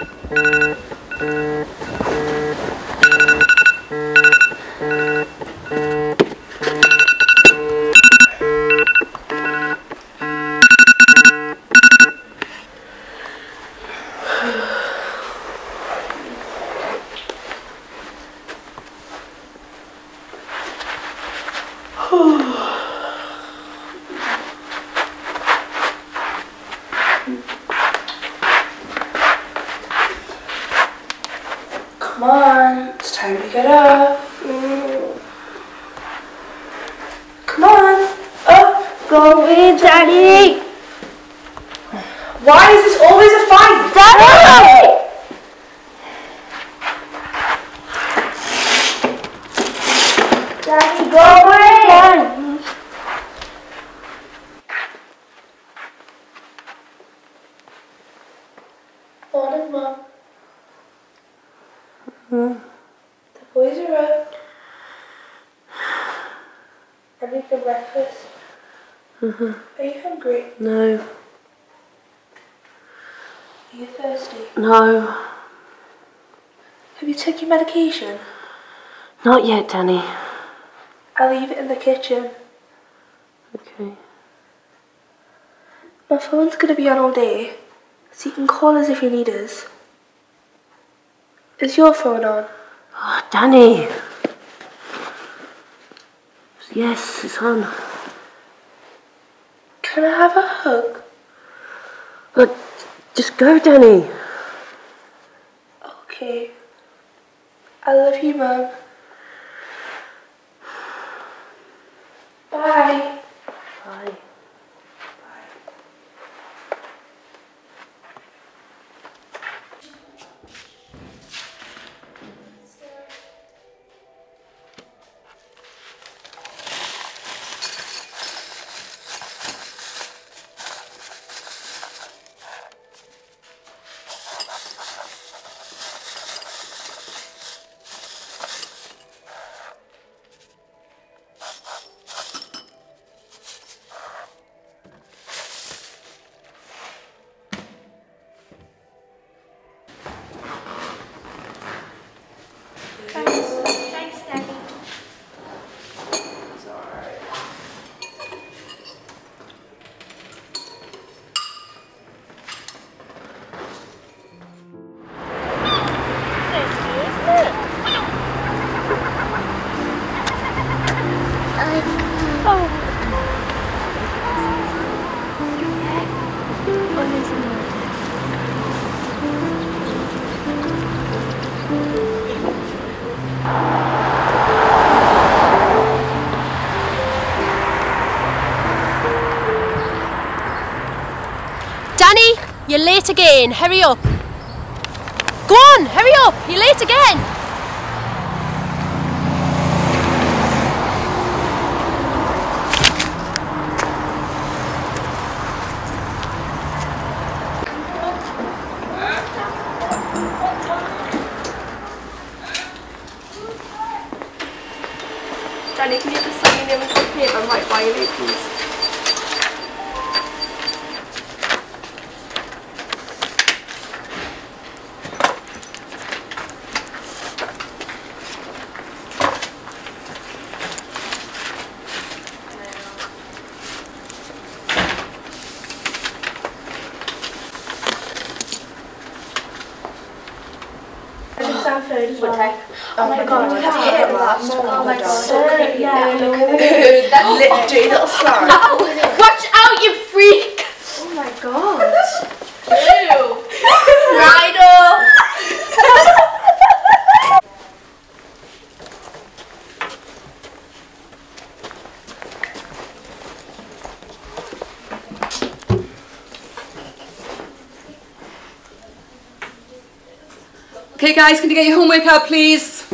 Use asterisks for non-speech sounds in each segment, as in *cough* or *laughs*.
Come Daddy! Why is this always a fight? Daddy! Daddy, go away! Morning, Mum. The boys are up. Ready for breakfast? Mm-hmm. Are you hungry? No, Are you thirsty? no, Have you taken your medication? not yet, Danny. I'll leave it in the kitchen. Okay. My phone's gonna be on all day, so you can call us if you need us. Is your phone on? Oh, Danny. Yes, it's on. Can I have a hug? But just go, Danny. Okay. I love you, Mum. Bye. You're late again. Hurry up. Go on, hurry up. You're late again. Danny, can you just name on the paper and write Wiley, please? Oh, oh my god, have to get last. Oh my god, so creepy. Yeah, look at *laughs* that literally *laughs* little star. Watch out, you freak. Oh my god. *laughs* Okay, guys, can you get your homework out, please?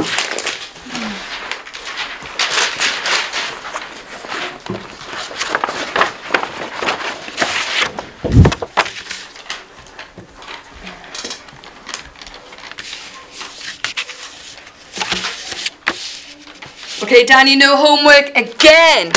Okay, Danny, no homework again.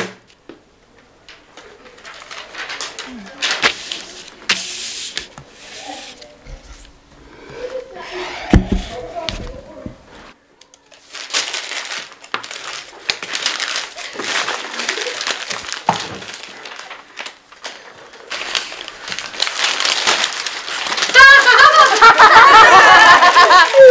Oh my god, really? Yeah. Oh my god. Do you want to come online? Have you seen it? Scan it? No, have you? No,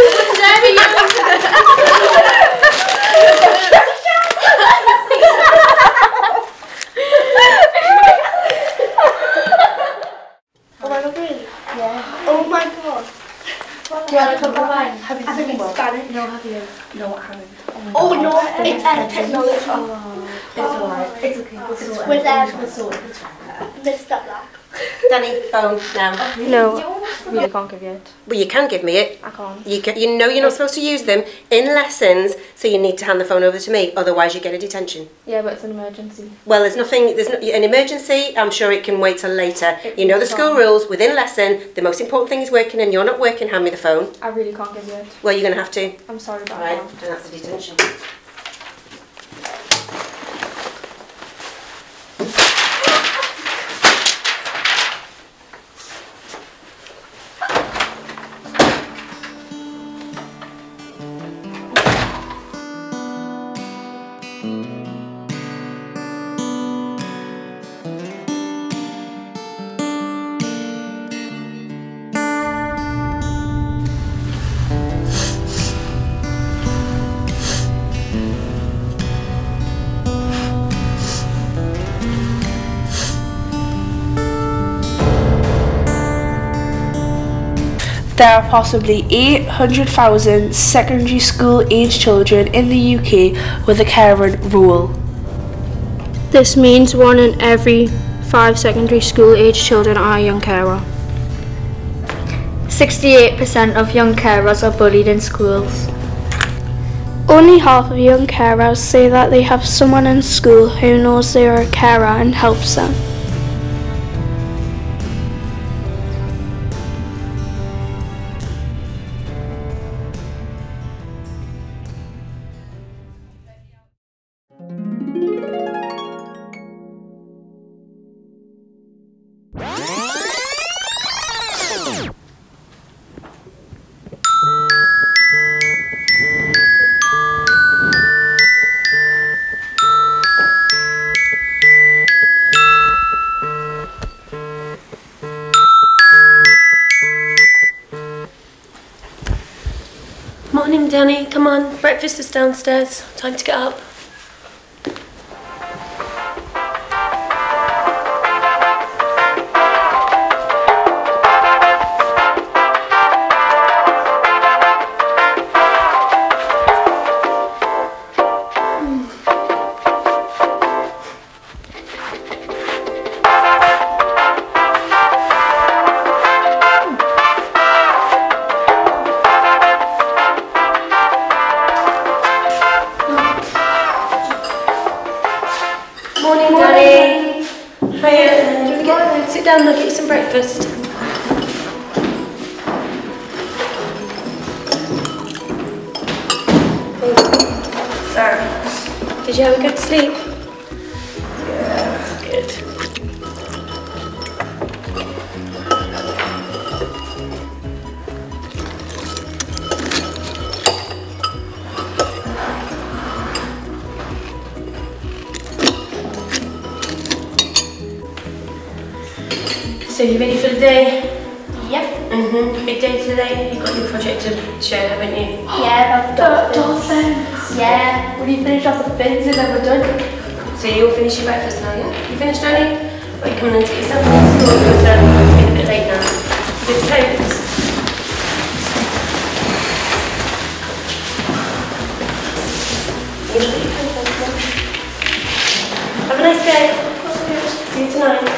I not really? Yeah. Oh my god. Do I haven't. Oh no, it's uh, technology. It's alright. It's okay. It's with um, Mr. Black. Danny, phone now. No. Really can't give you it. Well, you can give me it. I can't. You, can, you know you're not supposed to use them in lessons, so you need to hand the phone over to me, otherwise you get a detention. Yeah, but it's an emergency. Well, there's nothing, there's no, an emergency, I'm sure it can wait till later. It You know the can. school rules, within lesson, the most important thing is working and you're not working, hand me the phone. I really can't give you it. Well, you're going to have to. I'm sorry, but I Right, can't. and that's a detention. There are possibly 800,000 secondary school age children in the UK with a carer rule. This means one in every five secondary school age children are a young carer. 68% of young carers are bullied in schools. Only half of young carers say that they have someone in school who knows they are a carer and helps them. Danny. Come on. Breakfast is downstairs. Time to get up. Down I'll get you some breakfast? Did you have a good sleep? So you ready for the day? Yep. Mm-hmm. Big day today. You've got your project to share, haven't you? *gasps* Yeah, about dolphins. Yeah. When you finish off the fins and then we're done. So you'll finish your breakfast now, yeah? You finished, Danny? Right, come on and get yourself in school because um, it's getting a bit late now. Good toast. Have a nice day. See you tonight.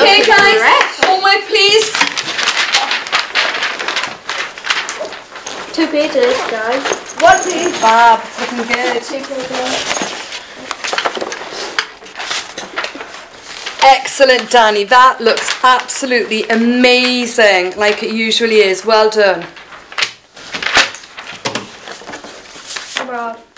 Okay, guys. correct. Homework, please. Two pages, guys. One page. Fab. It's looking good. Two pages. Excellent, Danny. That looks absolutely amazing, like it usually is. Well done. Bravo.